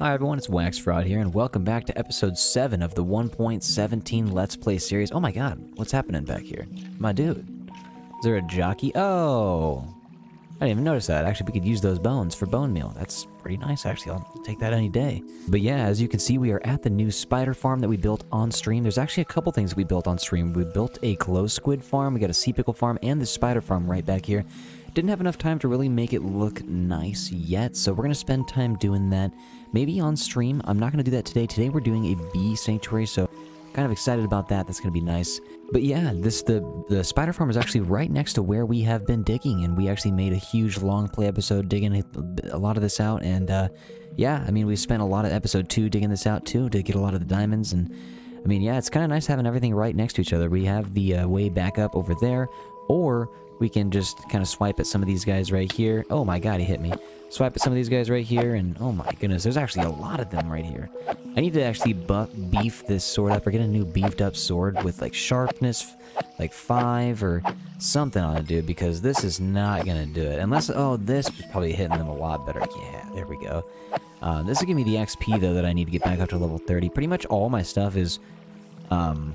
Hi everyone, it's Wax Fraud here, and welcome back to episode 7 of the 1.17 Let's Play series. Oh my god, what's happening back here? My dude. Is there a jockey? Oh! I didn't even notice that. Actually, we could use those bones for bone meal. That's pretty nice, actually. I'll take that any day. But yeah, as you can see, we are at the new spider farm that we built on stream. There's actually a couple things we built on stream. We built a glow squid farm, we got a sea pickle farm, and the spider farm right back here. Didn't have enough time to really make it look nice yet, so we're going to spend time doing that. Maybe on stream. I'm not going to do that today. Today we're doing a bee sanctuary, so kind of excited about that. That's going to be nice. But yeah, this the the spider farm is actually right next to where we have been digging, and we actually made a huge long play episode digging a, lot of this out. And uh, yeah, I mean we spent a lot of episode two digging this out too to get a lot of the diamonds. And I mean yeah, it's kind of nice having everything right next to each other. We have the uh, way back up over there, or we can just kind of swipe at some of these guys right here. Oh my god, he hit me. Swipe at some of these guys right here, and oh my goodness, there's actually a lot of them right here. I need to actually buff, beef this sword up, or get a new beefed up sword with like sharpness, like 5 or something on it, dude, because this is not gonna do it. Unless, oh, this is probably hitting them a lot better. Yeah, there we go. Uh, this will give me the XP, though, that I need to get back up to level 30. Pretty much all my stuff is, um,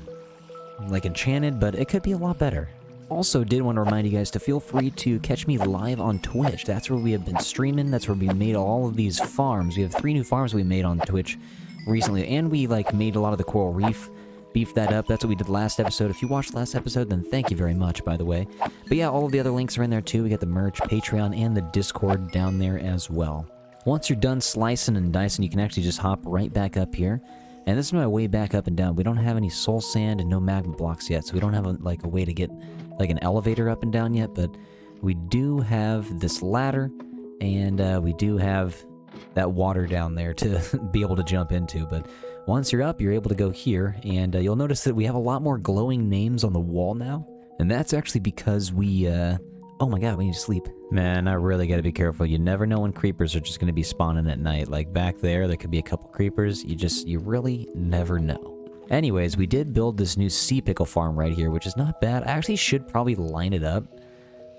like enchanted, but it could be a lot better. Also, did want to remind you guys to feel free to catch me live on Twitch. That's where we have been streaming. That's where we made all of these farms. We have three new farms we made on Twitch recently, and we like made a lot of the coral reef, beefed that up. That's what we did last episode. If you watched last episode, then thank you very much, by the way. But yeah, all of the other links are in there too. We got the merch, Patreon, and the Discord down there as well. Once you're done slicing and dicing, you can actually just hop right back up here. And this is my way back up and down. We don't have any soul sand and no magma blocks yet, so we don't have a, like a way to get like an elevator up and down yet, but we do have this ladder, and uh, we do have that water down there to be able to jump into. But once you're up, you're able to go here, and uh, you'll notice that we have a lot more glowing names on the wall now. And that's actually because we, uh, oh my god, we need to sleep. Man, I really gotta be careful. You never know when creepers are just gonna be spawning at night. Like back there, there could be a couple creepers. You just, you really never know. Anyways, we did build this new sea pickle farm right here, which is not bad. I actually should probably line it up,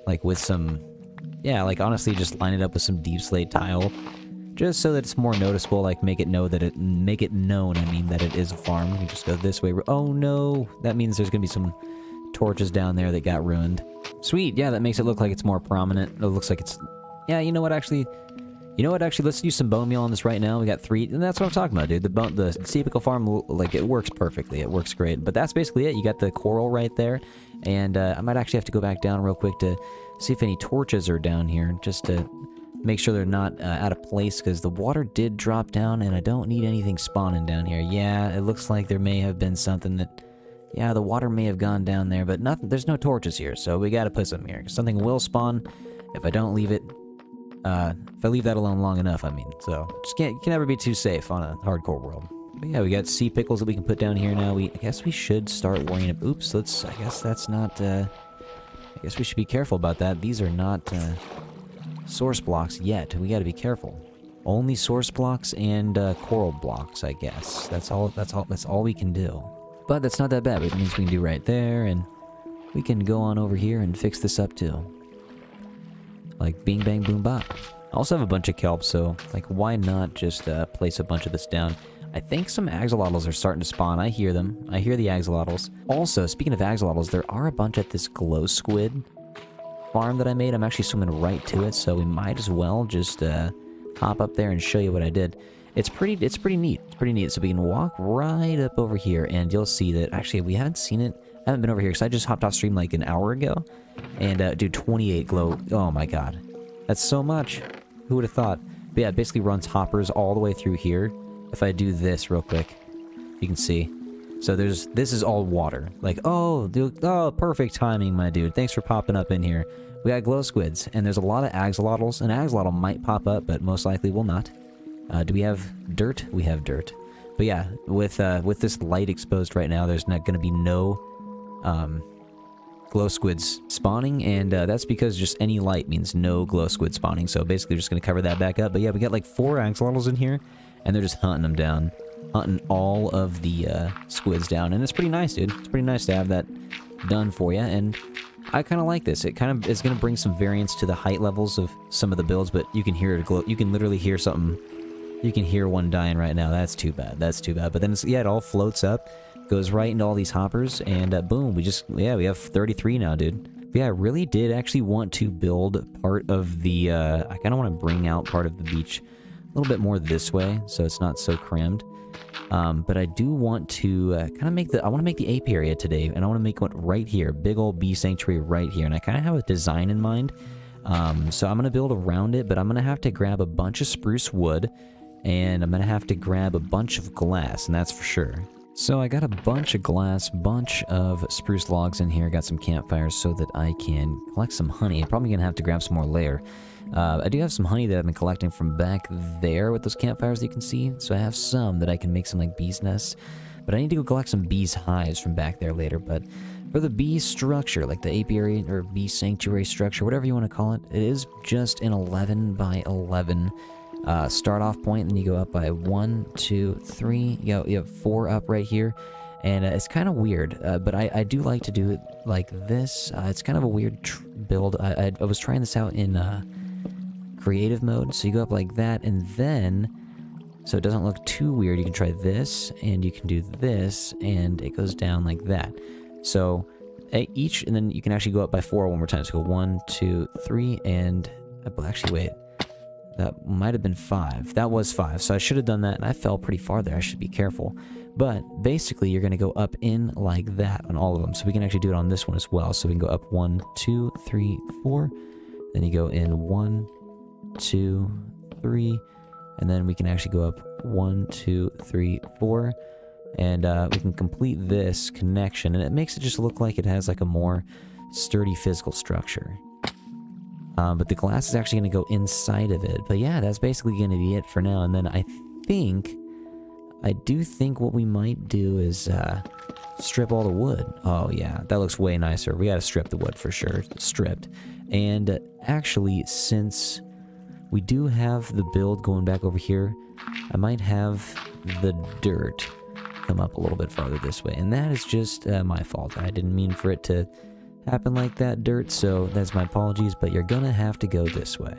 like with some, yeah, like honestly, just line it up with some deepslate tile, just so that it's more noticeable. Like make it know that it, make it known. I mean that it is a farm. You just go this way. Oh no, that means there's gonna be some torches down there that got ruined. Sweet, yeah, that makes it look like it's more prominent. It looks like it's, yeah, you know what? Actually, you know what? Actually, let's use some bone meal on this right now. We got three, and that's what I'm talking about, dude. The bone, the farm, like it works perfectly. It works great. But that's basically it. You got the coral right there, and uh, I might actually have to go back down real quick to see if any torches are down here, just to make sure they're not uh, out of place, because the water did drop down, and I don't need anything spawning down here. Yeah, it looks like there may have been something that. Yeah, the water may have gone down there, but nothing. There's no torches here, so we got to put some here. Something will spawn if I don't leave it uh, if I leave that alone long enough, I mean. So, just can't, can never be too safe on a hardcore world. But yeah, we got sea pickles that we can put down here now. We, I guess we should start worrying about, oops, let's, I guess that's not, uh, I guess we should be careful about that. These are not, uh, source blocks yet. We gotta be careful. Only source blocks and, uh, coral blocks, I guess. That's all, that's all, that's all we can do. But that's not that bad. It means we can do right there, and we can go on over here and fix this up too. Like bing bang boom bop. I also have a bunch of kelp, so like why not just uh, place a bunch of this down? I think some axolotls are starting to spawn. I hear them. I hear the axolotls. Also, speaking of axolotls, there are a bunch at this glow squid farm that I made. I'm actually swimming right to it, so we might as well just uh, hop up there and show you what I did. It's pretty, it's pretty neat. It's pretty neat. So we can walk right up over here, and you'll see that, actually, we haven't seen it. I haven't been over here, because I just hopped off stream like an hour ago. And, uh, dude, 28 glow. Oh my god. That's so much. Who would have thought? But yeah, it basically runs hoppers all the way through here. If I do this real quick, you can see. So there's, this is all water. Like, oh, dude, oh, perfect timing, my dude. Thanks for popping up in here. We got glow squids, and there's a lot of axolotls. An axolotl might pop up, but most likely will not. Uh, do we have dirt? We have dirt. But yeah, with uh, with this light exposed right now, there's not going to be no um, glow squids spawning, and uh, that's because just any light means no glow squid spawning, so basically we're just going to cover that back up. But yeah, we got like four axolotls in here, and they're just hunting them down. Hunting all of the uh, squids down, and it's pretty nice, dude. It's pretty nice to have that done for you, and I kind of like this. It kind of is going to bring some variance to the height levels of some of the builds, but you can hear it glow. You can literally hear something You can hear one dying right now. That's too bad. That's too bad. But then, yeah, it all floats up, goes right into all these hoppers, and uh, boom, we just, yeah, we have 33 now, dude. But yeah, I really did actually want to build part of the, uh, I kind of want to bring out part of the beach a little bit more this way, so it's not so crammed. Um, but I do want to uh, kind of make the, I want to make the apiary today, and I want to make one right here, big old bee sanctuary right here, and I kind of have a design in mind. Um, so I'm going to build around it, but I'm going to have to grab a bunch of spruce wood, and I'm going to have to grab a bunch of glass, and that's for sure. So I got a bunch of glass, bunch of spruce logs in here, got some campfires so that I can collect some honey. I'm probably going to have to grab some more layer. Uh, I do have some honey that I've been collecting from back there with those campfires that you can see, so I have some that I can make some like bees nests. But I need to go collect some bees hives from back there later, but for the bee structure, like the apiary or bee sanctuary structure, whatever you want to call it, it is just an 11 by 11 uh, start off point, and you go up by one, two, three. You, you have four up right here, and uh, it's kind of weird. Uh, but I, I do like to do it like this. Uh, it's kind of a weird build. I, I, I, was trying this out in uh, creative mode, so you go up like that, and then so it doesn't look too weird. You can try this, and you can do this, and it goes down like that. So each, and then you can actually go up by four one more time. So go one, two, three, and uh, actually wait. That might have been five. That was five. So I should have done that, and I fell pretty far there. I should be careful. But basically, you're going to go up in like that on all of them. So we can actually do it on this one as well. So we can go up one, two, three, four. Then you go in one, two, three. And then we can actually go up one, two, three, four and uh, we can complete this connection and it makes it just look like it has like a more sturdy physical structure um, but the glass is actually going to go inside of it. But yeah that's basically going to be it for now. And then I think I do think what we might do is uh, strip all the wood. Oh yeah. That looks way nicer. We gotta strip the wood for sure. Stripped. And actually since we do have the build going back over here I might have the dirt come up a little bit farther this way. And that is just uh, my fault. I didn't mean for it to happen like that, Dirt, so that's my apologies, but you're gonna have to go this way.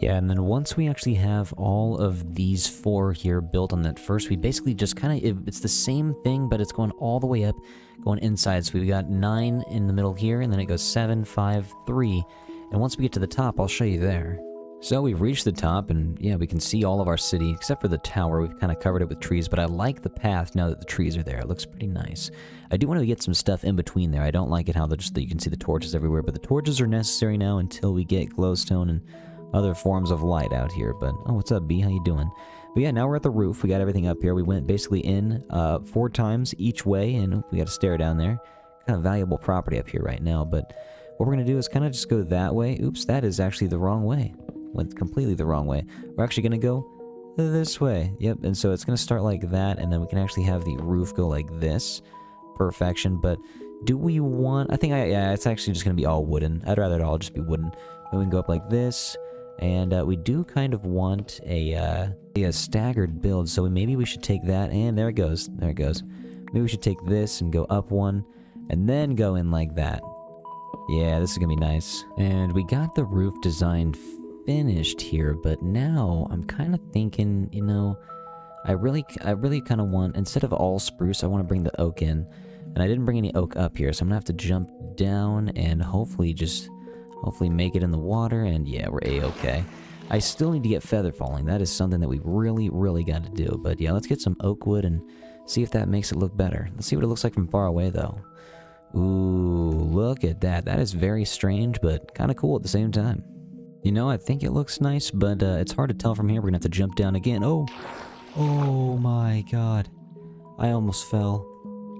Yeah, and then once we actually have all of these four here built on that first, we basically just kind of, it's the same thing, but it's going all the way up, going inside. So we've got nine in the middle here, and then it goes seven, five, three. And once we get to the top, I'll show you there. So we've reached the top and yeah, we can see all of our city, except for the tower. We've kind of covered it with trees, but I like the path now that the trees are there. It looks pretty nice. I do want to get some stuff in between there. I don't like it how just that you can see the torches everywhere, but the torches are necessary now until we get glowstone and other forms of light out here. But, oh, what's up, bee? How you doing? But yeah, now we're at the roof. We got everything up here. We went basically in uh, four times each way, and we got a stair down there. Kind of valuable property up here right now, but what we're going to do is kind of just go that way. Oops, that is actually the wrong way went completely the wrong way. We're actually going to go this way. Yep, and so it's going to start like that, and then we can actually have the roof go like this. Perfection, but do we want... I think, I, yeah, it's actually just going to be all wooden. I'd rather it all just be wooden. Then we can go up like this, and uh, we do kind of want a, uh, a staggered build, so maybe we should take that, and there it goes. There it goes. Maybe we should take this and go up one, and then go in like that. Yeah, this is gonna be nice. And we got the roof designed finished here, but now I'm kind of thinking, you know, I really, I really kind of want, instead of all spruce, I want to bring the oak in. And I didn't bring any oak up here, so I'm going to have to jump down and hopefully just, hopefully make it in the water, and yeah, we're a-okay. I still need to get feather falling. That is something that we really, really got to do. But yeah, let's get some oak wood and see if that makes it look better. Let's see what it looks like from far away, though. Ooh, look at that. That is very strange, but kind of cool at the same time. You know, I think it looks nice, but uh, it's hard to tell from here. We're gonna have to jump down again. Oh! Oh my god. I almost fell.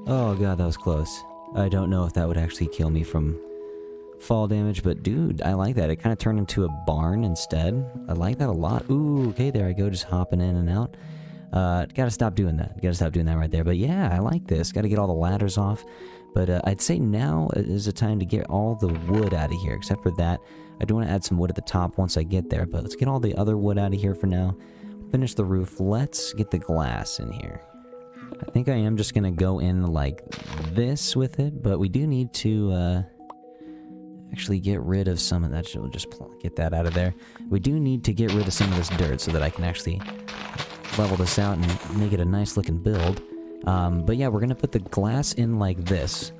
Oh god, that was close. I don't know if that would actually kill me from fall damage, but dude, I like that. It kind of turned into a barn instead. I like that a lot. Ooh, okay, there I go, just hopping in and out. Uh, gotta stop doing that. Gotta stop doing that right there. But yeah, I like this. Gotta get all the ladders off. But uh, I'd say now is the time to get all the wood out of here, except for that. I do want to add some wood at the top once I get there, but let's get all the other wood out of here for now. Finish the roof. Let's get the glass in here. I think I am just going to go in like this with it, but we do need to, uh... actually get rid of some of that. We'll just get that out of there. We do need to get rid of some of this dirt so that I can actually level this out and make it a nice looking build. Um, but yeah, we're gonna put the glass in like this.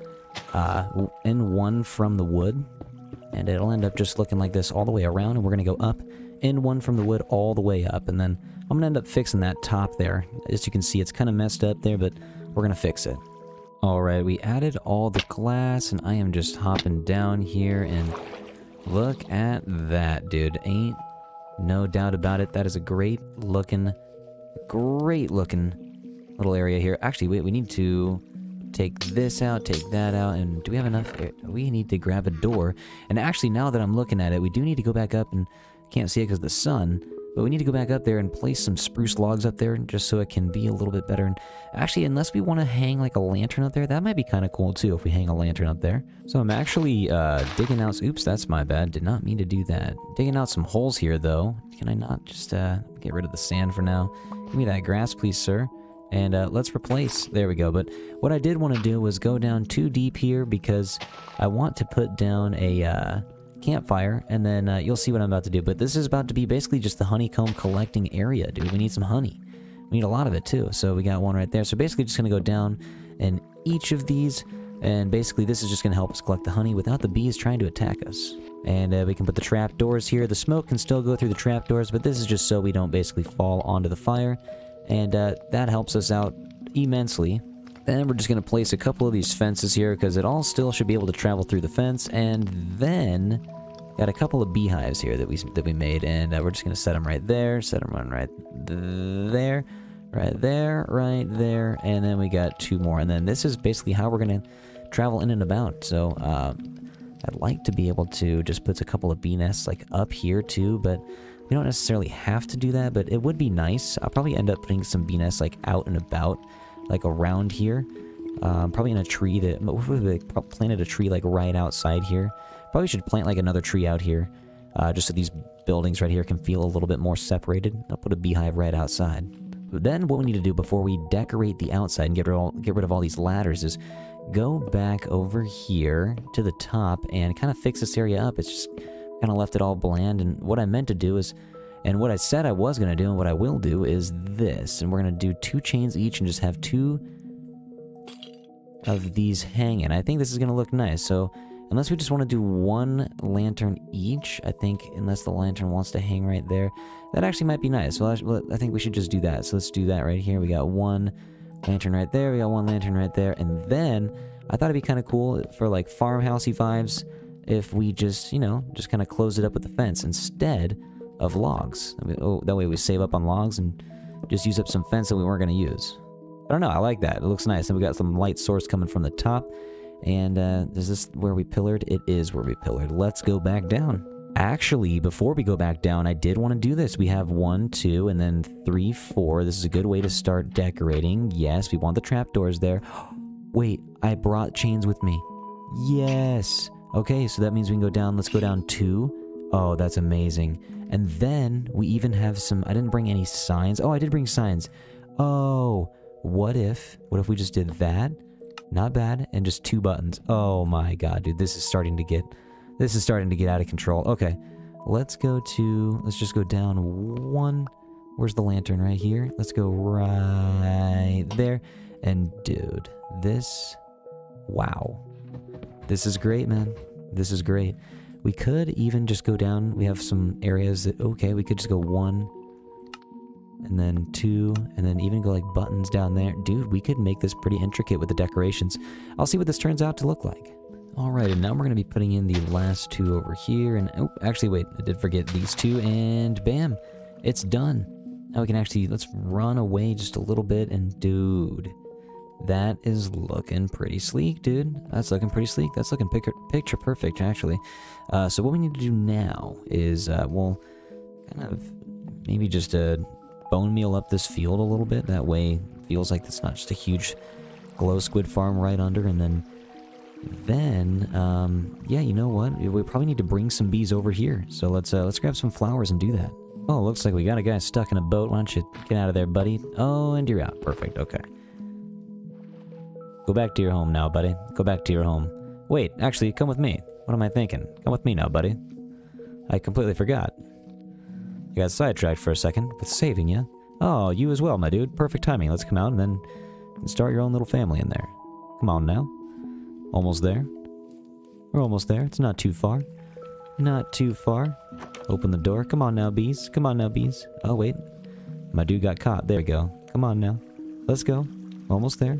Uh, in one from the wood. And it'll end up just looking like this all the way around. And we're gonna go up in one from the wood all the way up. And then I'm gonna end up fixing that top there. As you can see, it's kind of messed up there, but we're gonna fix it. Alright, we added all the glass, and I am just hopping down here, and look at that, dude. Ain't no doubt about it. That is a great looking, great looking little area here. Actually, wait, we need to take this out, take that out, and do we have enough? We need to grab a door. And actually, now that I'm looking at it, we do need to go back up and can't see it because the sun. But we need to go back up there and place some spruce logs up there just so it can be a little bit better. And actually, unless we want to hang like a lantern up there, that might be kind of cool too if we hang a lantern up there. So I'm actually uh, digging out... Oops, that's my bad. Did not mean to do that. Digging out some holes here though. Can I not just uh, get rid of the sand for now? Give me that grass, please, sir. And uh, let's replace. There we go. But what I did want to do was go down too deep here because I want to put down a... Uh, campfire, and then uh, you'll see what I'm about to do. But this is about to be basically just the honeycomb collecting area, dude. We need some honey. We need a lot of it, too. So we got one right there. So basically just going to go down in each of these, and basically this is just going to help us collect the honey without the bees trying to attack us. And uh, we can put the trap doors here. The smoke can still go through the trap doors, but this is just so we don't basically fall onto the fire. And uh, that helps us out immensely. Then we're just going to place a couple of these fences here because it all still should be able to travel through the fence. And then got a couple of beehives here that we that we made, and uh, we're just going to set them right there, set them right there, right there, right there, and then we got two more. And then this is basically how we're going to travel in and about. So um, I'd like to be able to just put a couple of bee nests like up here too, but we don't necessarily have to do that, but it would be nice. I'll probably end up putting some bee nests like out and about like around here. Um, probably in a tree that, what if planted a tree like right outside here? Probably should plant like another tree out here, uh, just so these buildings right here can feel a little bit more separated. I'll put a beehive right outside. But then what we need to do before we decorate the outside and get rid, of all, get rid of all these ladders is go back over here to the top and kind of fix this area up. It's just kind of left it all bland. And what I meant to do is and what I said I was going to do and what I will do is this. And we're going to do two chains each and just have two of these hanging. I think this is going to look nice. So unless we just want to do one lantern each, I think unless the lantern wants to hang right there, that actually might be nice. Well, I think we should just do that. So let's do that right here. We got one lantern right there. We got one lantern right there. And then I thought it'd be kind of cool for like farmhousey vibes if we just, you know, just kind of close it up with the fence. Instead, of logs. oh, that way we save up on logs and just use up some fence that we weren't going to use. I don't know, I like that. It looks nice. And we got some light source coming from the top. And uh, is this where we pillared? It is where we pillared. Let's go back down. Actually, before we go back down, I did want to do this. We have one, two, and then three, four. This is a good way to start decorating. Yes, we want the trapdoors there. Wait, I brought chains with me. Yes. Okay, so that means we can go down. Let's go down two. Oh, that's amazing. And then we even have some, I didn't bring any signs. Oh, I did bring signs. Oh, what if, what if we just did that? Not bad. And just two buttons. Oh my god, dude, this is starting to get, this is starting to get out of control. Okay, let's go to, let's just go down one. Where's the lantern? Right here. Let's go right there. And dude, this, wow. This is great, man. This is great. We could even just go down. We have some areas that, okay, we could just go one and then two and then even go like buttons down there. Dude, we could make this pretty intricate with the decorations. I'll see what this turns out to look like. All right, and now we're going to be putting in the last two over here. And oh, actually, wait, I did forget these two. And bam, it's done. Now we can actually, let's run away just a little bit. And dude, that is looking pretty sleek, dude. That's looking pretty sleek. That's looking picture, picture perfect, actually. Uh, so what we need to do now is, uh, we'll kind of maybe just uh, bone meal up this field a little bit. That way feels like it's not just a huge glow squid farm right under. And then, then, um, yeah, you know what? We probably need to bring some bees over here. So let's, uh, let's grab some flowers and do that. Oh, looks like we got a guy stuck in a boat. Why don't you get out of there, buddy? Oh, and you're out. Perfect. Okay. Go back to your home now, buddy. Go back to your home. Wait, actually, come with me. What am I thinking? Come with me now, buddy. I completely forgot. I got sidetracked for a second with saving you. Oh, you as well, my dude. Perfect timing. Let's come out and then start your own little family in there. Come on now. Almost there. We're almost there. It's not too far. Not too far. Open the door. Come on now, bees. Come on now, bees. Oh, wait. My dude got caught. There we go. Come on now. Let's go. Almost there.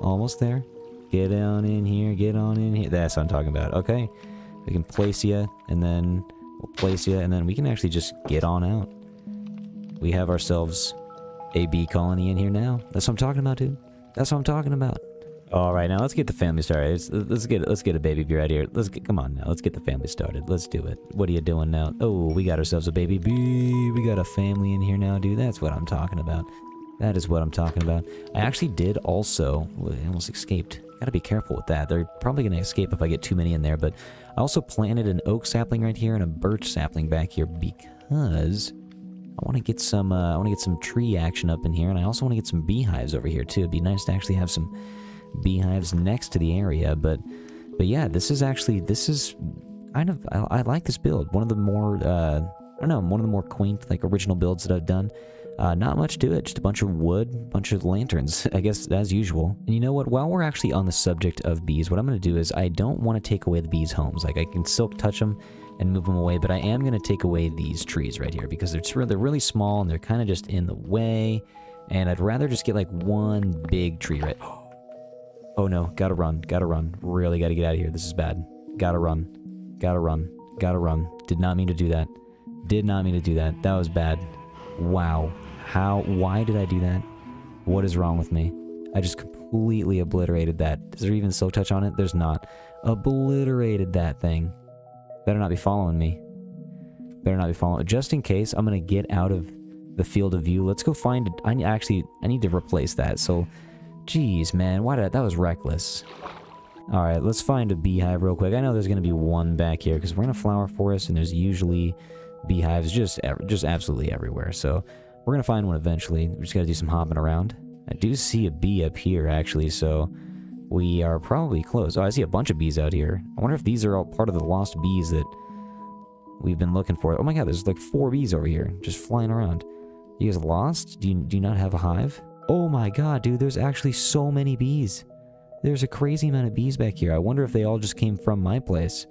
Almost there. Get on in here. Get on in here. That's what I'm talking about. Okay. We can place you, and then we'll place you, and then we can actually just get on out. We have ourselves a bee colony in here now. That's what I'm talking about, dude. That's what I'm talking about. All right, now let's get the family started. Let's, let's get let's get a baby bee right here. Let's get come on now. Let's get the family started. Let's do it. What are you doing now? Oh, we got ourselves a baby bee. We got a family in here now, dude. That's what I'm talking about. That is what I'm talking about. I actually did also I almost escaped. Gotta be careful with that. They're probably gonna escape if I get too many in there. But I also planted an oak sapling right here and a birch sapling back here because I want to get some uh, I want to get some tree action up in here, and I also want to get some beehives over here too. It'd be nice to actually have some beehives next to the area, but but yeah, this is actually this is kind of I, I like this build. One of the more uh, I don't know, one of the more quaint like original builds that I've done. Uh, not much to it, just a bunch of wood, bunch of lanterns, I guess as usual. And you know what? While we're actually on the subject of bees, what I'm going to do is I don't want to take away the bees' homes. Like I can silk touch them and move them away, but I am going to take away these trees right here because they're, they're really small and they're kind of just in the way. And I'd rather just get like one big tree right... Oh no, gotta run, gotta run. Really gotta get out of here. This is bad. Gotta run. Gotta run. Gotta run. Did not mean to do that. Did not mean to do that. That was bad. Wow. How, why did I do that? What is wrong with me? I just completely obliterated that. Is there even silk touch on it? There's not. Obliterated that thing. Better not be following me. Better not be following. Just in case, I'm gonna get out of the field of view. Let's go find. it. I actually I need to replace that. So Jeez, man, why did I, that was reckless. Alright, let's find a beehive real quick. I know there's going to be one back here, because we're in a flower forest, and there's usually beehives just, just absolutely everywhere. So, we're to find one eventually. We just got to do some hopping around. I do see a bee up here, actually, so we are probably close. Oh, I see a bunch of bees out here. I wonder if these are all part of the lost bees that we've been looking for. Oh my god, there's like four bees over here, just flying around. You guys lost? Do you, do you not have a hive? Oh my god, dude, there's actually so many bees. There's a crazy amount of bees back here. I wonder if they all just came from my place.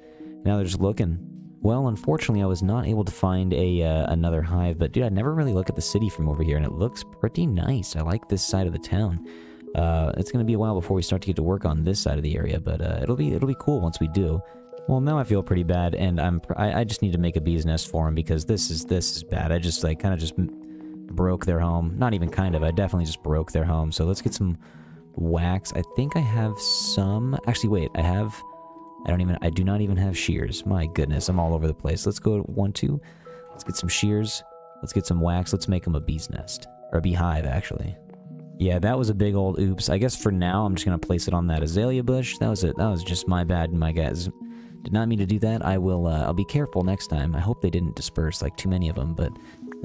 Now they're just looking. Well, unfortunately, I was not able to find a uh, another hive, but dude, I never really look at the city from over here, and it looks pretty nice. I like this side of the town. Uh, it's gonna be a while before we start to get to work on this side of the area, but uh, it'll be it'll be cool once we do. Well, now I feel pretty bad, and I'm I, I just need to make a bee's nest for him because this is this is bad. I just like kind of just broke their home. Not even kind of, I definitely just broke their home. So let's get some wax. I think I have some... Actually, wait, I have... I don't even... I do not even have shears. My goodness, I'm all over the place. Let's go one, two. Let's get some shears. Let's get some wax. Let's make them a bee's nest. Or a beehive, actually. Yeah, that was a big old oops. I guess for now, I'm just going to place it on that azalea bush. That was it. That was just my bad, my guys. Did not mean to do that. I will, uh, I'll be careful next time. I hope they didn't disperse like too many of them, but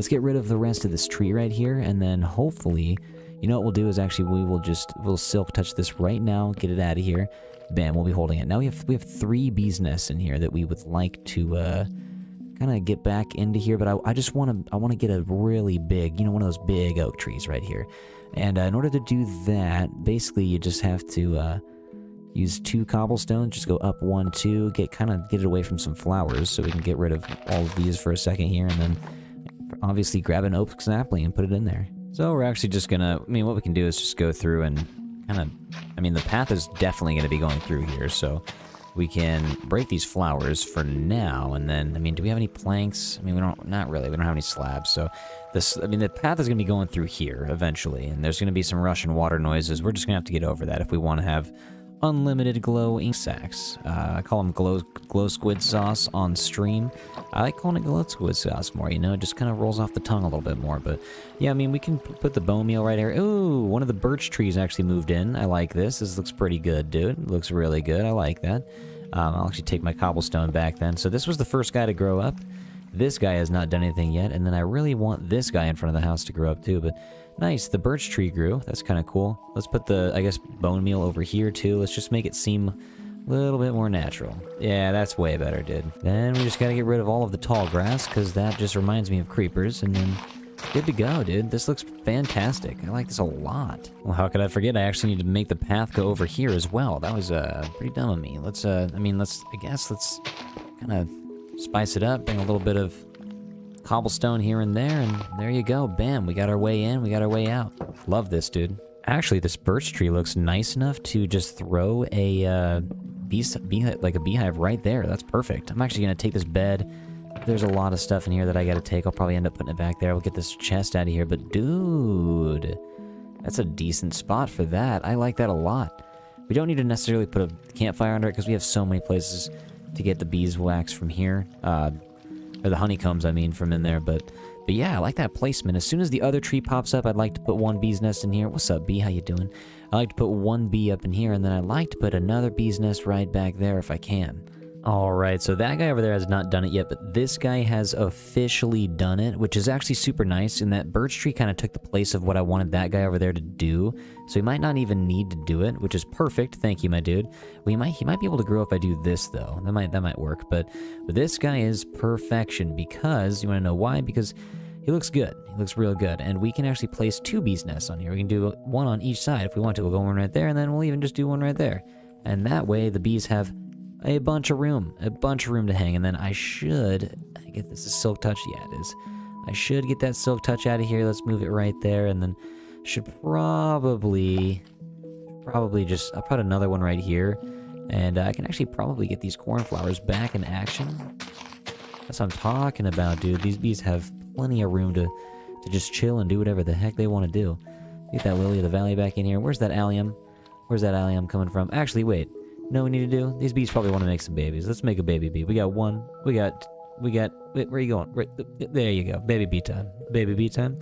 Let's get rid of the rest of this tree right here, and then hopefully, you know what we'll do is actually we will just, we'll silk touch this right now, get it out of here. Bam, we'll be holding it. Now we have we have three bees nests in here that we would like to uh, kind of get back into here, but I, I just want to I want to get a really big, you know, one of those big oak trees right here. And uh, in order to do that, basically you just have to uh, use two cobblestones, just go up one, two, get kind of get it away from some flowers so we can get rid of all of these for a second here, and then obviously grab an oak sapling and put it in there. So we're actually just gonna, I mean, what we can do is just go through and kind of, I mean, the path is definitely gonna be going through here, so we can break these flowers for now, and then, I mean, do we have any planks? I mean, we don't, not really, we don't have any slabs, so this, I mean, the path is gonna be going through here eventually, and there's gonna be some rushing water noises. We're just gonna have to get over that if we want to have unlimited glow ink sacs. Uh, I call them glow glow squid sauce on stream. I like calling it glow squid sauce more, you know, it just kind of rolls off the tongue a little bit more. But yeah, I mean, we can put the bone meal right here. Ooh, one of the birch trees actually moved in. I like this. This looks pretty good, dude. It looks really good. I like that. Um, I'll actually take my cobblestone back then. So this was the first guy to grow up. This guy has not done anything yet, and then I really want this guy in front of the house to grow up too, but Nice, the birch tree grew. That's kind of cool. Let's put the, I guess, bone meal over here too. Let's just make it seem A little bit more natural. Yeah, that's way better, dude. Then we just gotta get rid of all of the tall grass, because that just reminds me of creepers, and then good to go, dude. This looks fantastic. I like this a lot. Well, how could I forget? I actually need to make the path go over here as well. That was, uh, pretty dumb of me. Let's, uh, I mean, let's, I guess, let's kind of spice it up, bring a little bit of cobblestone here and there, and there you go. Bam, we got our way in, we got our way out. Love this, dude. Actually, this birch tree looks nice enough to just throw a, uh, bee, bee, like a beehive right there. That's perfect. I'm actually gonna take this bed. There's a lot of stuff in here that I gotta take. I'll probably end up putting it back there. We'll get this chest out of here, but dude, that's a decent spot for that. I like that a lot. We don't need to necessarily put a campfire under it because we have so many places to get the beeswax from here. Uh, or the honeycombs, I mean, from in there, but... But yeah, I like that placement. As soon as the other tree pops up, I'd like to put one bee's nest in here. What's up, bee? How you doing? I like to put one bee up in here, and then I'd like to put another bee's nest right back there if I can. Alright, so that guy over there has not done it yet, but this guy has officially done it, which is actually super nice, and that birch tree kind of took the place of what I wanted that guy over there to do, so he might not even need to do it, which is perfect, thank you, my dude. We might He might be able to grow if I do this, though. That might, that might work, but, but this guy is perfection, because, you want to know why? Because he looks good. He looks real good. And we can actually place two bees nests on here. We can do one on each side if we want to. We'll go one right there, and then we'll even just do one right there. And that way, the bees have a bunch of room, a bunch of room to hang. And then I should I get this is silk touch. Yeah, it is. I should get that silk touch out of here. Let's move it right there, and then should probably probably just I'll put another one right here, and uh, I can actually probably get these cornflowers back in action. That's what I'm talking about, dude. These bees have plenty of room to to just chill and do whatever the heck they want to do. Get that lily of the valley back in here. Where's that allium? Where's that allium coming from? Actually, wait know we need to do? These bees probably want to make some babies. Let's make a baby bee. We got one. We got, we got, wait, where are you going? Right, there you go. Baby bee time. Baby bee time.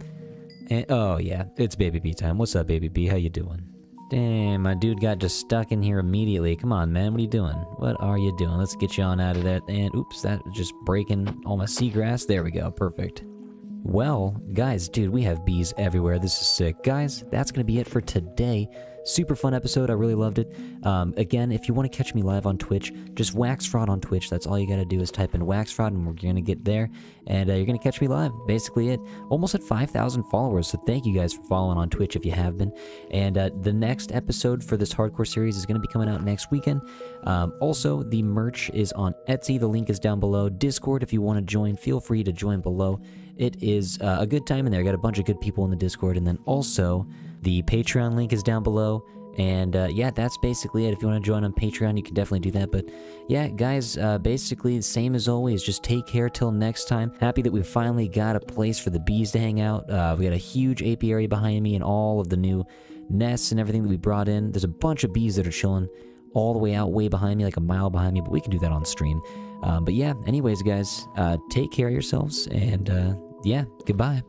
And, oh, yeah, it's baby bee time. What's up, baby bee? How you doing? Damn, my dude got just stuck in here immediately. Come on, man. What are you doing? What are you doing? Let's get you on out of that. And, oops, that was just breaking all my seagrass. There we go. Perfect. Well, guys, dude, we have bees everywhere. This is sick. Guys, that's going to be it for today. Super fun episode. I really loved it. Um, again, if you want to catch me live on Twitch, just Wax Fraud on Twitch. That's all you got to do is type in Wax Fraud, and we're going to get there. And uh, you're going to catch me live. Basically, it. Almost at 5,000 followers. So thank you guys for following on Twitch if you have been. And uh, the next episode for this hardcore series is going to be coming out next weekend. Um, also, the merch is on Etsy. The link is down below. Discord, if you want to join, feel free to join below. It is uh, a good time in there. I got a bunch of good people in the Discord. And then also, the Patreon link is down below. And uh, yeah, that's basically it. If you want to join on Patreon, you can definitely do that. But yeah, guys, uh, basically the same as always. Just take care till next time. Happy that we finally got a place for the bees to hang out. Uh, we got a huge apiary behind me and all of the new nests and everything that we brought in. There's a bunch of bees that are chilling all the way out way behind me, like a mile behind me, but we can do that on stream. Um, but yeah, anyways, guys, uh, take care of yourselves and uh, yeah, goodbye.